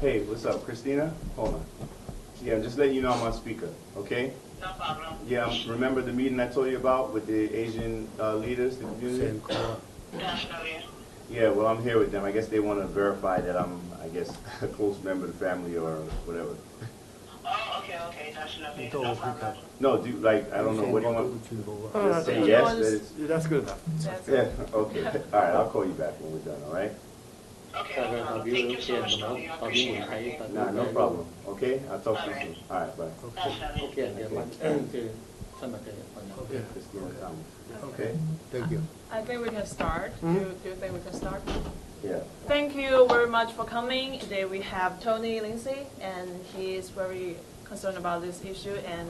Hey, what's up, Christina? Hold on. Yeah, I'm just letting you know I'm on speaker, okay? No problem. Yeah, um, remember the meeting I told you about with the Asian uh, leaders, the community? Same call. Yeah, well, I'm here with them. I guess they want to verify that I'm, I guess, a close member of the family or whatever. Oh, okay, okay, definitely. Ito, No okay problem. No, do like I don't know. What do you want? Just say Uh, yes. That it's, That's good enough. That's yeah. Okay. All right. I'll call you back when we're done. All right. You. Nah, no problem. Okay, I'll talk to you soon. All right, bye. Okay, I'll get one. Okay. Okay. Okay. Thank you. I think we can start. Mm -hmm. do, mm-hmm. do you think we can start? Yeah. Thank you very much for coming. Today we have Tony Lindsay, and he is very concerned about this issue, and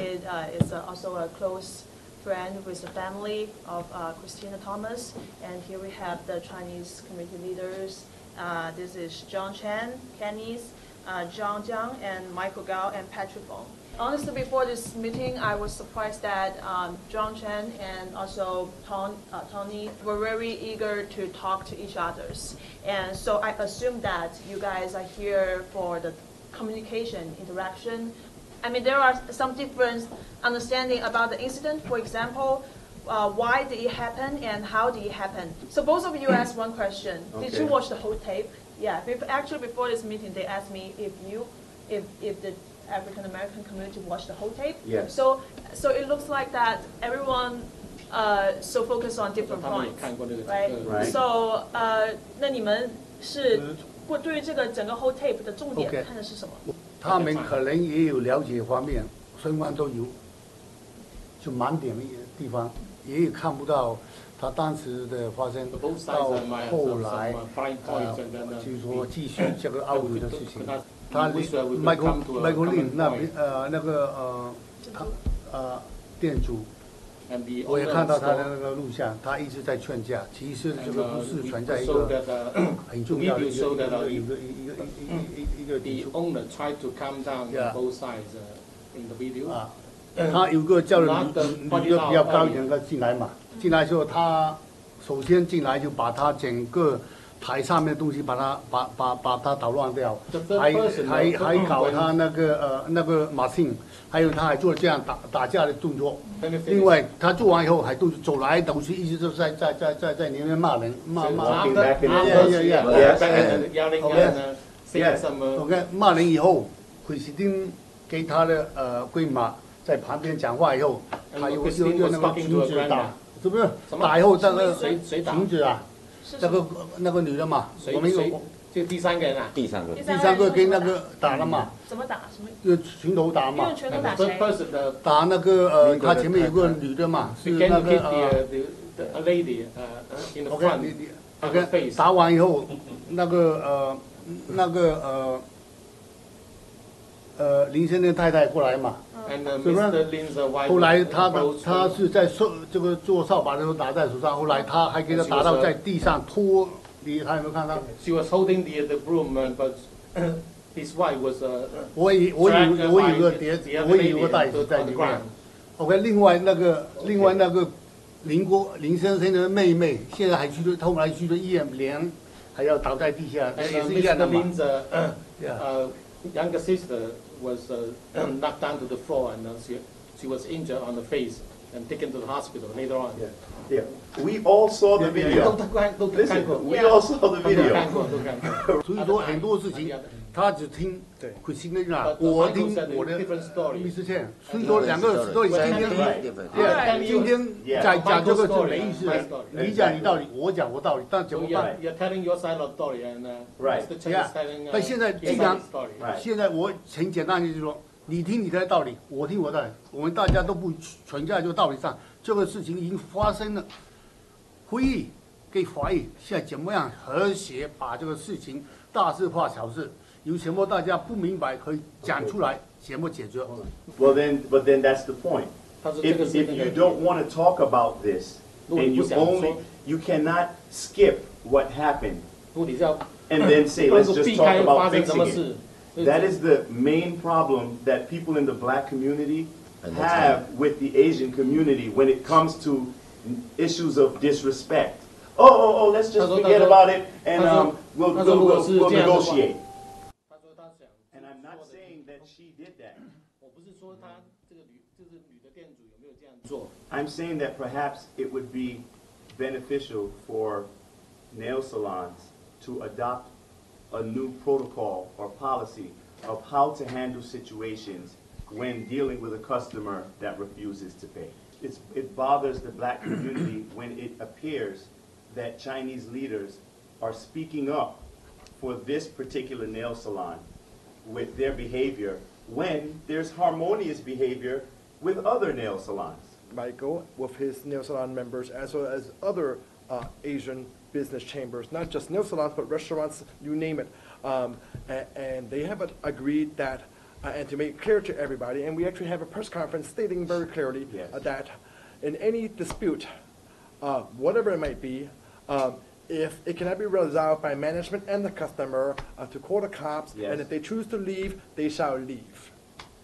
it uh, is uh, also a close friend with the family of uh, Christina Thomas. And here we have the Chinese community leaders. Uh, this is John Chen, Kenny's, uh, Zhang Jiang, and Michael Gao, and Patrick Bong. Honestly, before this meeting, I was surprised that um, John Chen and also Ton, uh, Tony were very eager to talk to each others. And so I assume that you guys are here for the communication, interaction. I mean, there are some different understanding about the incident. For example, uh, why did it happen and how did it happen? So both of you asked one question. Did you Okay. watch the whole tape? Yeah. bef- Actually, before this meeting, they asked me if you, if, if the African American community watched the whole tape. Yes. So, so it looks like that everyone uh, so focused on different 他们也 points, 看过那个 right? 这个 Right. So, 呃，那你们是过对于这个整个 whole tape 的重 OK 点看的是什么？ 他们可能也有了解方面，双方都有，就盲点的地方，也有看不到。他当时的发生到后来，呃，就是说继续这个奥运的事情。他麦克麦克林那边呃那个呃他呃店主。我也看到他的那个录像，他一直在劝架，其实这个不是存在一个很重要的一个一个一个一个一个。The owner tried to calm down both sides in the video. 他有个叫人，一个比较高一点的进来嘛，进来之后，他首先进来就把他整个。台上面东西把它把把把它捣乱掉。还还还搞他那个呃那个马信还有他还做这样打打架的动作。另外他做完以后还都走来走去一直都在在在在在里面骂人骂骂 ok 骂人以后奎斯丁给他的呃龟马在旁边讲话以后他有时候就那个群主打是不是？打以后在那个谁谁打啊？那个那个女的嘛，我们有就第三个人啊？第三个。第第三个跟那个打了嘛，怎么打？什么？用拳头打嘛。用，拳头 And 打 uh, 打那个呃，他前面有个女的嘛，是那个呃 uh, a lady uh, in the，OK，front 你你 of her OK，打完以后，那个呃那个呃呃，林先生太太过来嘛，是不是？后来他他是在扫这个，做扫把的时候打在手上，后来他还给他打到在地上拖，你有没有看到？She was holding the the broom, but his wife was. 我以我以为我有个，我有个袋都在里面。OK，另外那个另外那个林国林先生的妹妹，现在还去了，她还去了医院，连还要倒在地下，也是这样的嘛。Yeah. Lin's uh, Yeah. uh, younger sister was uh, knocked down to the floor and uh, she, she was injured on the face and taken to the hospital later on. Yeah. Yeah. We all saw the Yeah, yeah, 都 video. 都看都看 Listen, 过， we all saw the 都看 video. 过都看过。所以说很多事情 他只听，对，我听我的，没实现。最多两个都多经天，对，今天在讲这个就没意思了。你讲你道理，我讲我道理，但怎么办？Right. Yeah. 但现在经常，现在我很简单就是说，你听你的道理，我听我的，我们大家都不存在这个道理上。这个事情已经发生了，会议跟会议现在怎么样和谐把这个事情大事化小事？有什么大家不明白可以讲出来，怎么解决？ Well, then, but then that's the point. 他说这 If, 个 if 是那 you 个 don't want to talk about this, 如果 and 你 you 不想说 only, you cannot skip what happened 如果你是要 and then say, 不能 let's 够 just 避 talk 开发 about 生什么 fixing it. 事。 That is the main problem that people in the black community And that's have with the Asian community when it comes to issues of disrespect. Oh, oh, oh, let's just That's what- forget that's about what- it and that's what- um, we'll, that's we'll, what we'll, was we'll 这样的话 negotiate. 说她这个女就是女的店主有没有这样做， I'm saying that perhaps it would be beneficial for nail salons to adopt a new protocol or policy of how to handle situations when dealing with a customer that refuses to pay. It's, it bothers the black community when it appears that Chinese leaders are speaking up for this particular nail salon with their behavior when there's harmonious behavior with other nail salons. Michael with his nail salon members as well as other uh, Asian business chambers, not just nail salons, but restaurants, you name it. Um, and they have agreed that, uh, and to make it clear to everybody, and we actually have a press conference stating very clearly Yes. uh, that in any dispute, uh, whatever it might be, um, if it cannot be resolved by management and the customer, uh, to call the cops, Yes. and if they choose to leave, they shall leave.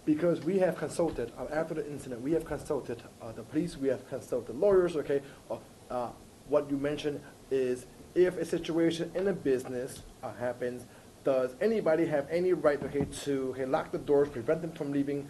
Because we have consulted, uh, after the incident, we have consulted uh, the police, we have consulted the lawyers, okay? Uh, uh, What you mentioned is if a situation in a business uh, happens, does anybody have any right, okay, to okay, lock the doors, prevent them from leaving,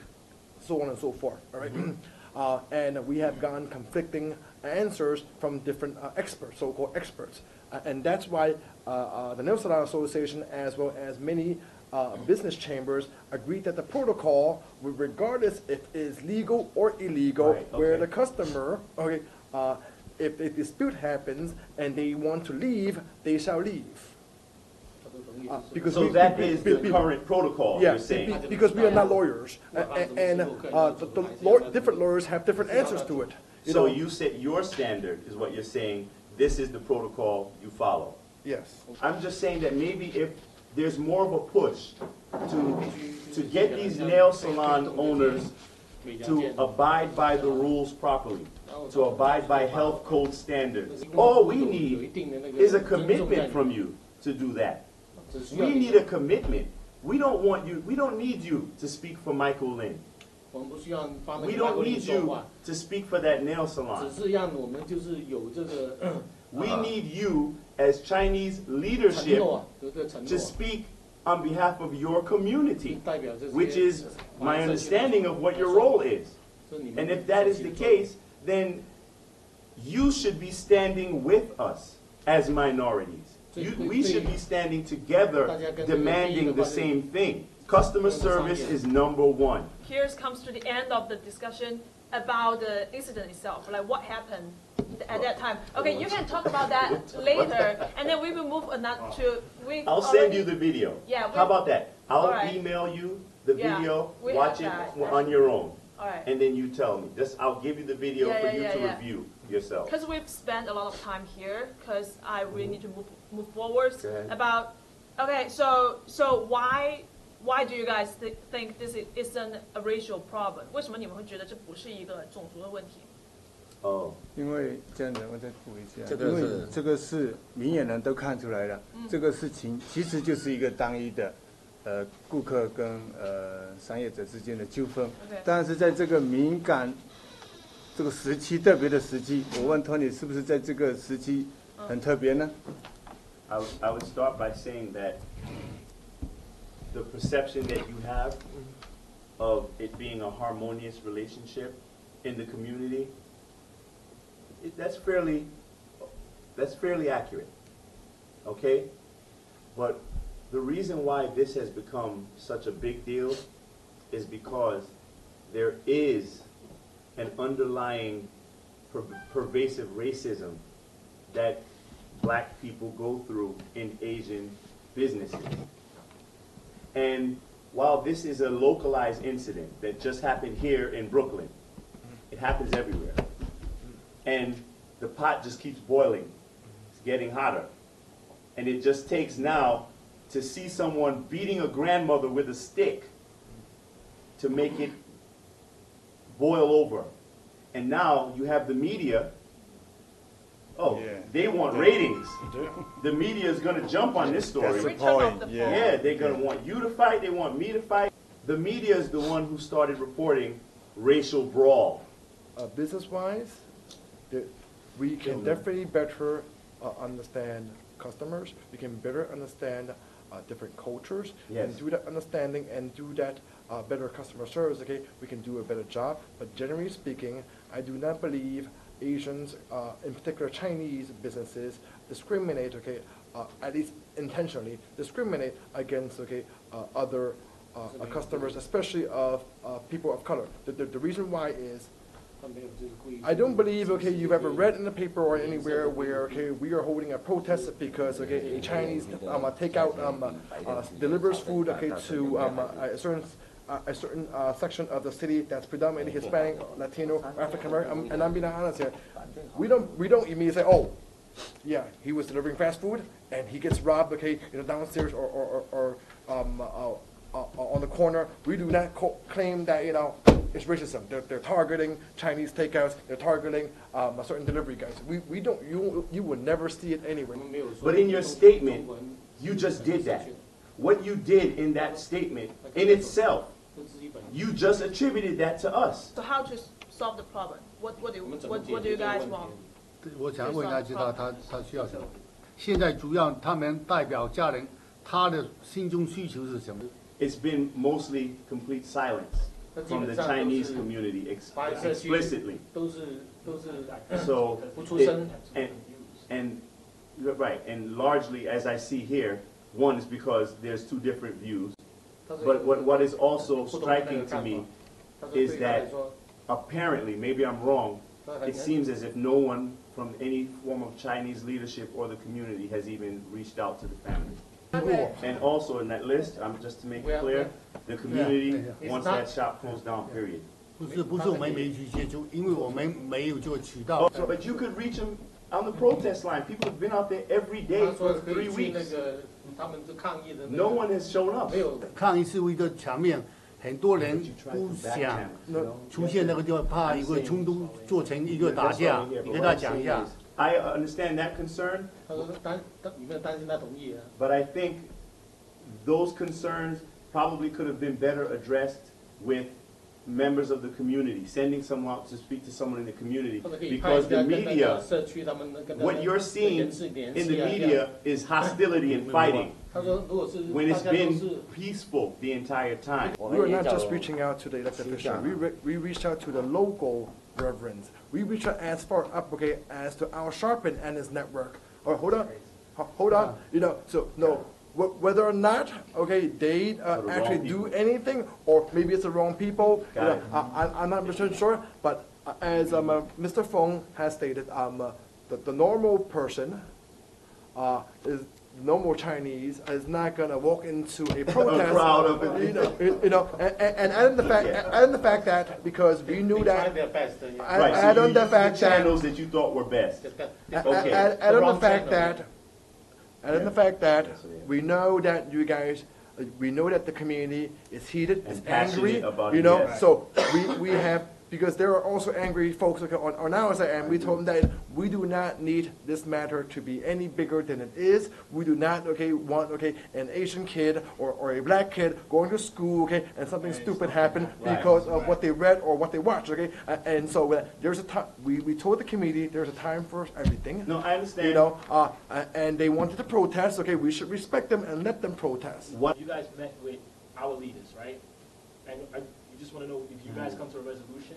so on and so forth, all right? Uh, And we have gotten conflicting answers from different uh, experts, so-called experts and that's why uh, uh, the Nail Salon Association, as well as many uh, business chambers, agreed that the protocol, regardless if it is legal or illegal, right, okay. where the customer, okay, if a dispute happens and they want to leave, they shall leave. Uh, because so we, that we, is we, the current protocol yeah, because we are not lawyers, well, and, and uh, the, the law, different lawyers have different answers to it. You so know? you said your standard is what you're saying this is the protocol you follow. Yes. I'm just saying that maybe if there's more of a push to, to get these nail salon owners to abide by the rules properly, to abide by health code standards. All we need is a commitment from you to do that. We need a commitment. We don't want you, we don't need you to speak for Michael Lynn. 我们不需要帮那 We 个外 don't 国人 need 说 you 话， to speak for that nail 只 salon. 是让我们就是有这个 We 呃 need you as Chinese 承 leadership 诺，有这个承 to 诺， speak on behalf of your community, 代表这些 which is my understanding of what your role is. 是你们 And if that is the case, then you should be standing with us as minorities. You, we should be standing together demanding the same thing. Customer service is number one. Here comes to the end of the discussion about the incident itself, like what happened at that time. Okay, you can talk about that later, and then we will move another to, we I'll send already- you the video. Yeah, How about that? I'll Alright. email you the Yeah, video, we watch it that. on your own. All right. And then you tell me. Just, I'll give you the video Yeah, for yeah, you yeah, to yeah. review yourself. Because we've spent a lot of time here, because I really mm-hmm. need to move move forward about. Okay, so so why why do you guys th think this is isn't a racial problem？为什么你们会觉得这不是一个种族的问题？Oh, 因为这样子，我再补一下，这个因为是这个是明眼人都看出来了，嗯这个事情其实就是一个单一的，呃，顾客跟呃商业者之间的纠纷。但是在这个敏感这个时期，特别的时期，我问托尼是不是在这个时期很特别呢？I, I would start by saying that the perception that you have of it being a harmonious relationship in the community, it, that's fairly, that's fairly accurate. Okay? But the reason why this has become such a big deal is because there is an underlying per- pervasive racism that black people go through in Asian businesses. And while this is a localized incident that just happened here in Brooklyn, it happens everywhere. And the pot just keeps boiling. It's getting hotter. And it just takes now to see someone beating a grandmother with a stick to make it boil over. And now you have the media. Oh, Yeah. they want ratings. The media is going to jump on this story. That's the Return of point, the yeah. Yeah, they're gonna want you to fight, they want me to fight. The media is the one who started reporting racial brawl. Uh, business-wise, the, we can definitely better uh, understand customers. We can better understand uh, uh, different cultures. Yes. And through that understanding and through that uh, better customer service, okay, we can do a better job. But generally speaking, I do not believe Asians, uh, in particular Chinese businesses, discriminate, okay, uh, at least intentionally, discriminate against, okay, uh, other uh, uh, customers, especially of uh, people of color. The, the, the reason why is I don't believe, okay, you've ever read in the paper or anywhere where, okay, we are holding a protest because, okay, a Chinese um, takeout um, uh, delivers food, okay, to um, a certain uh, a certain uh, section of the city that's predominantly Hispanic, Latino, African American, um, and I'm being honest here, we don't, we don't immediately say, oh, yeah, he was delivering fast food and he gets robbed, okay, you know, downstairs or, or, or, or um, uh, uh, uh on the corner. We do not claim that, you know, it's racism. They're, they're targeting Chinese takeouts. They're targeting um, a certain delivery guys. We, we don't, you, you will never see it anywhere. But in your statement, you just did that. What you did in that statement, in itself, you just attributed that to us. So how to s- solve the problem? What, what do 我 you, 们怎么 what, 解 what do 决 you 这个 guys 问 want? 题？我想问他知道他他需要什么。现在主要他们代表家人，他的心中需求是什么？ It's been mostly complete silence from the Chinese community ex- 华人社区 explicitly. 都是都是 So, 不出声 it- and, and, you're right, and largely, as I see here, one is because there's two different views. 但是 But what, what is also 不同的那个 striking to 看法 me, 但是对 is 他来 that- 说， apparently, maybe I'm wrong, 他很 it seems as if no one from any form of Chinese leadership or the community has even reached out to the family. Okay. And also in that list, um, just to make it Where- clear, the community yeah. wants that shop closed down, period. 不是不是我们没去接触，因为我们没有这个渠道 Oh,。so, but you could reach them on the protest line. People have been out there every day 他说 for 可 three 以去那 weeks. 个他们这抗议的那 No 个， one has shown up. 没有抗议示威的场面，很多人 But you tried 不 to back 想 channel. 那出现那个地方，怕一个冲突做成一个打架。你跟他讲一下。 I understand that concern, 他说担担有没有担心他同意啊？ but I think those concerns probably could have been better addressed with members of the community, sending someone out to speak to someone in the community. 或者可以派一 Because 个 the 跟那个 media, 社区他们跟他 what 们 you're 的 seeing 人士联 in 系 the 啊。这样 media is hostility and fighting, 他说如果是 when 大 it's 家都 been 是 peaceful the entire time. We are not just reaching out to the elected official, we, re- we reached out to the local reverends. We reached out as far up, okay, as to Al Sharpton and his network. Or, hold on, Ho- hold on, you know, so, no, wh- whether or not, okay, they uh, the actually do anything, or maybe it's the wrong people, you know, it. I, I- I'm not percent sure, but uh, as, um, uh, Mr. Fong has stated, um, uh, the, the normal person, uh, is normal Chinese is not gonna walk into a protest. crowd of it. You know, you you know, and, and and add in the fact, add in the fact that because we knew they that, their best. yeah. I- Right, add so on you the used fact that- channels that you thought were best. Just Okay. add, add The on the fact channel. that, add on the fact that we know that you guys, uh, we know that the community is heated, is And passionate angry, about you it, know, yes. so we, we have, because there are also angry folks on, on our side, and we told them that we do not need this matter to be any bigger than it is. We do not, okay, want, okay, an Asian kid or, or a black kid going to school, okay, and something stupid happen Right. because of what they read or what they watched, okay? Uh, And so uh, there's a time, we, we told the committee there's a time for everything. No, I understand. You know, uh, uh, and they wanted to protest, okay, we should respect them and let them protest. What, You guys met with our leaders, right? And I, you just want to know if you guys come to a resolution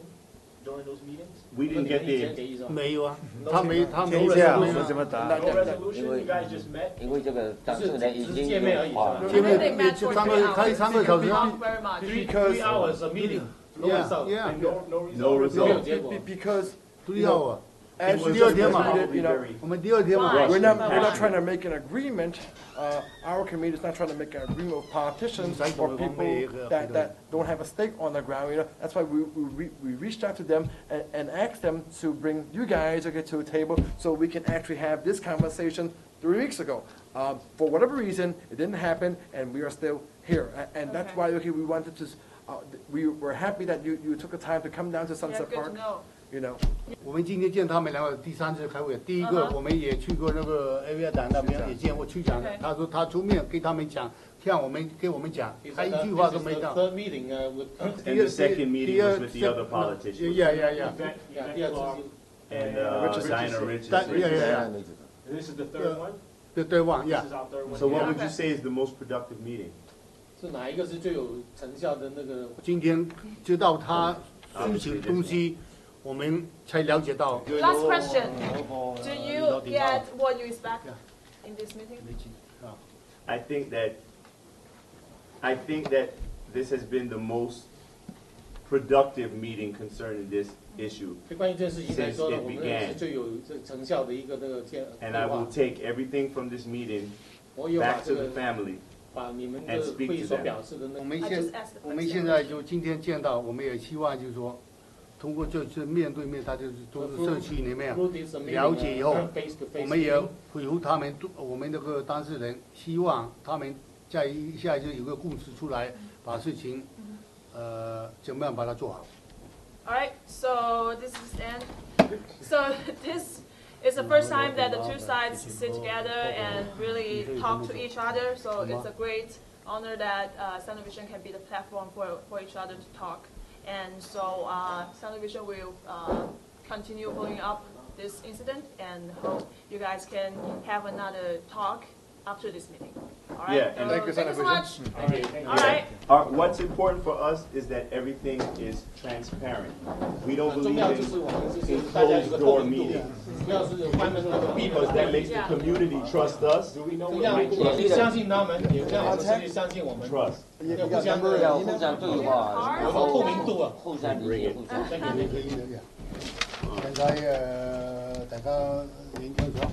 during those meetings? we didn't get 意见 there. 给一种。没有啊，他没他没这样没有我怎么答？ No 对对 resolution, you guys just met? 因为这个当事人已经只是见面而已是吧有见 I 面 think they met for 三 three 个开三个 hours. 小时 Talked very much. Three, Because- three hours a meeting, no Yeah, result. yeah. And no, no result? No 没有 result. 结果 Be- Because 不要啊， as It was you just just probably stated, you know, very- 我们第二天嘛 Why? we're not, Why? we're not trying to make an agreement, uh, our committee is not trying to make an agreement with politicians or people that, that don't have a stake on the ground, you know, that's why we, we, re- we reached out to them and, and asked them to bring you guys, okay, to a table so we can actually have this conversation three weeks ago. Um, for whatever reason, it didn't happen and we are still here, A- and that's Okay. why, okay, we wanted to, s- uh, we were happy that you, you took the time to come down to Yeah, Sunset good to Park, know. You know. 我们今天见他们两个第三次开会，第一个我们也去过那个 A V 党那边也见过区长他说他出面跟他们讲，向我们给我们讲他一句话都没 the 到。third meeting uh, with, And the second meeting was with the other politicians. Yeah, yeah, yeah. Yeah, And uh, Richardson. Diana Richardson. yeah, yeah, yeah. This is the third one? 对对望 This 呀 is。our third one. So what would you say is the most productive meeting? 是哪一个是最有成效的那个？今天知道他需求东西，我们才了解到。 Last question. 哦 Do you get what you expect in this meeting? I think that, I think that this has been the most productive meeting concerning this issue. 就关于这件事情来说呢， Since it 我们认为是最有这成效的一个那个建 And 计 I 划 will。take everything from this meeting 我有把 back 这 to the 个 family. 把你们的 and speak 会议 to 所 them. 表示的那个我们 I 现 just asked the 我们 question. 现在就今天见到，我们也希望就是说， 通过这次面对面，他就是都是社区里面了解以后我们也回复他们，我们那个当事人希望他们在一下就有个共识出来，把事情呃怎么样把它做好。All right, so this is end. So this is the first time that the two sides sit together and really talk to each other. So it's a great honor that uh, Sound Vision can be the platform for, for each other to talk. And so uh, Sound will uh, continue following up this incident and hope you guys can have another talk after this meeting. All right. Yeah, and so thank you, thank you so much. Thank you, thank you. All right. Our, what's important for us is that everything is transparent. We don't 很重 believe 要就是 in 我们就是大家有 closed 个 door 透明度 meetings 不要是关门那个闭门 because 的 that 会 makes 议 the community trust us, 这样我们相信他们，也让我们继续相信我们， trust. 要互相的要互相对话，有个透明度啊。互相理解，互相。 Thank you, thank you. 现在诶大家研究咗。